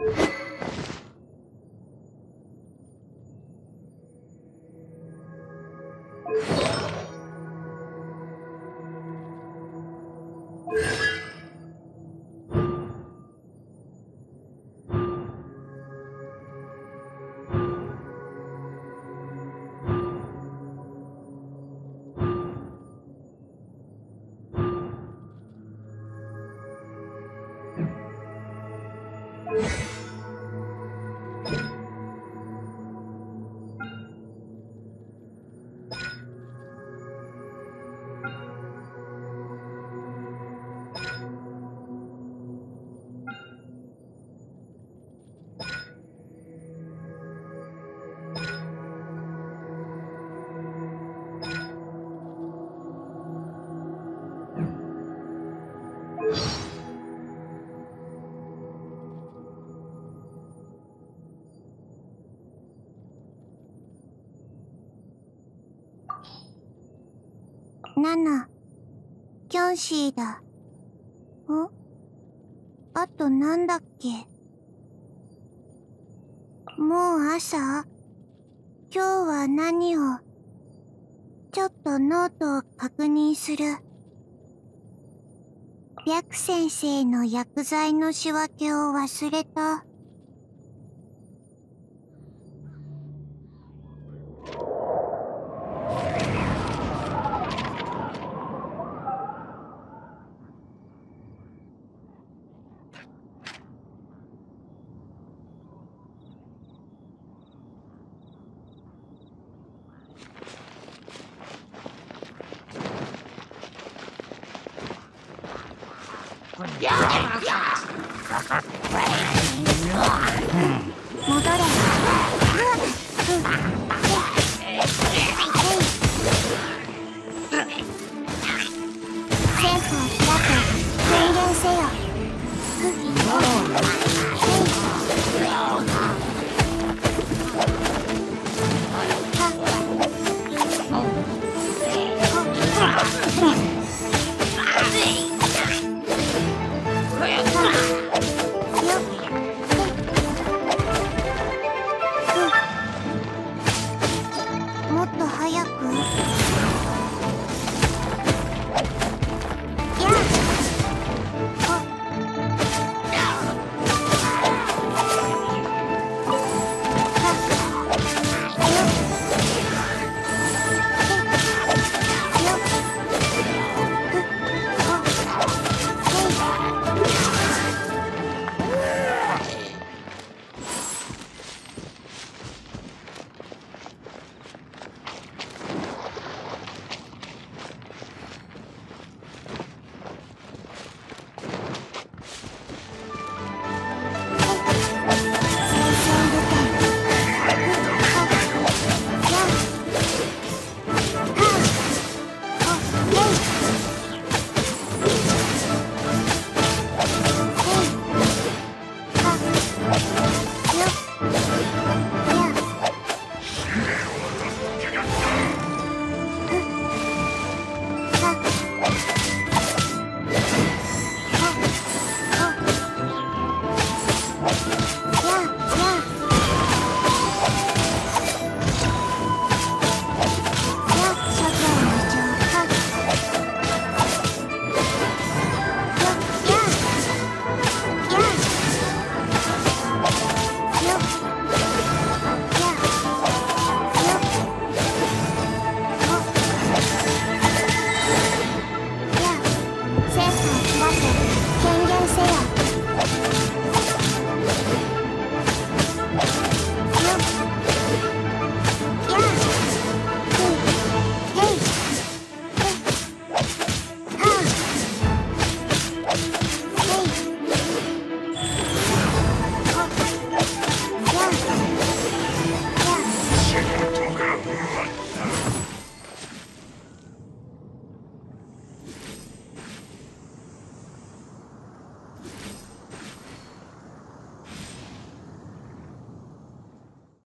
you 七七、キョンシーだ。んあとなんだっけ？もう朝？今日は何を？ちょっとノートを確認する。白先生の薬剤の仕分けを忘れた。戻れ。